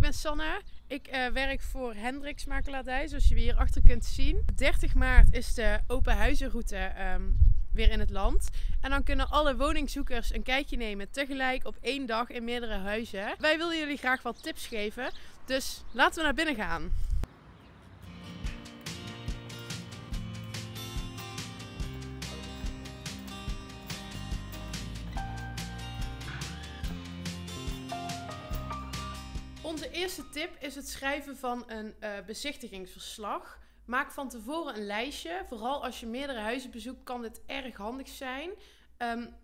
ben Sanne. Ik eh, werk voor Hendricks Makelaardij, zoals je hier achter kunt zien. 30 maart is de open huizenroute ehm, weer in het land. En dan kunnen alle woningzoekers een kijkje nemen tegelijk op één dag in meerdere huizen. Wij willen jullie graag wat tips geven, dus laten we naar binnen gaan. Onze eerste tip is het schrijven van een uh, bezichtigingsverslag. Maak van tevoren een lijstje. Vooral als je meerdere huizen bezoekt, kan dit erg handig zijn. Um,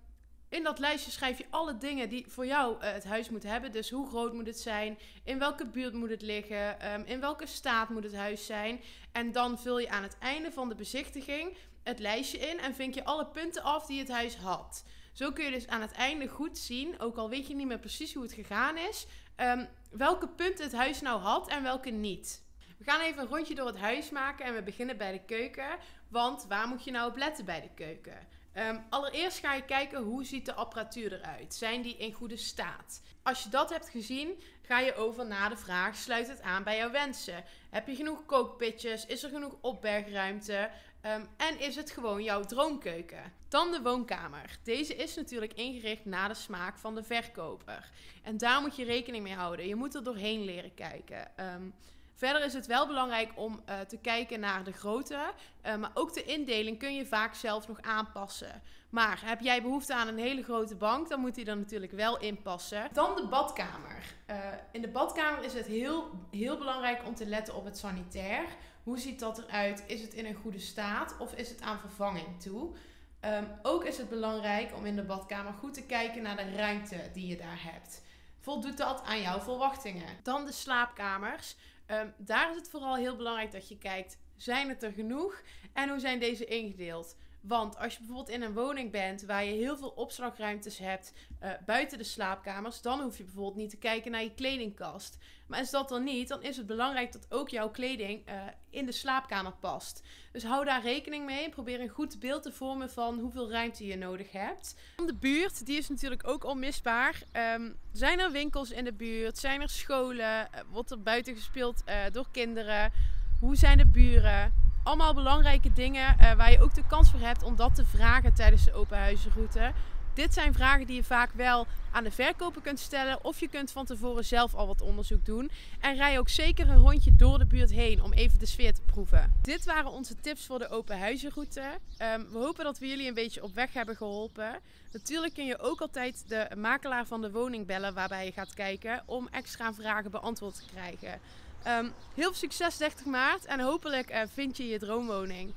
in dat lijstje schrijf je alle dingen die voor jou uh, het huis moet hebben. Dus hoe groot moet het zijn? In welke buurt moet het liggen? Um, in welke staat moet het huis zijn? En dan vul je aan het einde van de bezichtiging het lijstje in en vink je alle punten af die het huis had. Zo kun je dus aan het einde goed zien, ook al weet je niet meer precies hoe het gegaan is, um, welke punten het huis nou had en welke niet. We gaan even een rondje door het huis maken en we beginnen bij de keuken. Want waar moet je nou op letten bij de keuken? Um, allereerst ga je kijken hoe ziet de apparatuur eruit. Zijn die in goede staat? Als je dat hebt gezien, ga je over naar de vraag: sluit het aan bij jouw wensen? Heb je genoeg kookpitjes? Is er genoeg opbergruimte? Um, en is het gewoon jouw droomkeuken? Dan de woonkamer. Deze is natuurlijk ingericht naar de smaak van de verkoper. En daar moet je rekening mee houden. Je moet er doorheen leren kijken. Um, Verder is het wel belangrijk om uh, te kijken naar de grootte. Uh, maar ook de indeling kun je vaak zelf nog aanpassen. Maar heb jij behoefte aan een hele grote bank, dan moet die er natuurlijk wel in passen. Dan de badkamer. Uh, in de badkamer is het heel, heel belangrijk om te letten op het sanitair. Hoe ziet dat eruit? Is het in een goede staat of is het aan vervanging toe? Um, ook is het belangrijk om in de badkamer goed te kijken naar de ruimte die je daar hebt. Voldoet dat aan jouw verwachtingen? Dan de slaapkamers. Um, daar is het vooral heel belangrijk dat je kijkt: zijn het er genoeg en hoe zijn deze ingedeeld? Want als je bijvoorbeeld in een woning bent waar je heel veel opslagruimtes hebt uh, buiten de slaapkamers, dan hoef je bijvoorbeeld niet te kijken naar je kledingkast. Maar is dat dan niet, dan is het belangrijk dat ook jouw kleding uh, in de slaapkamer past. Dus hou daar rekening mee. Probeer een goed beeld te vormen van hoeveel ruimte je nodig hebt. De buurt, die is natuurlijk ook onmisbaar. Um, zijn er winkels in de buurt? Zijn er scholen? Uh, wordt er buiten gespeeld door kinderen? Hoe zijn de buren? Allemaal belangrijke dingen uh, waar je ook de kans voor hebt om dat te vragen tijdens de open huizenroute. Dit zijn vragen die je vaak wel aan de verkoper kunt stellen. Of je kunt van tevoren zelf al wat onderzoek doen. En rij ook zeker een rondje door de buurt heen om even de sfeer te proeven. Dit waren onze tips voor de open huizenroute. Um, we hopen dat we jullie een beetje op weg hebben geholpen. Natuurlijk kun je ook altijd de makelaar van de woning bellen waarbij je gaat kijken om extra vragen beantwoord te krijgen. Um, heel veel succes 30 maart en hopelijk uh, vind je je droomwoning.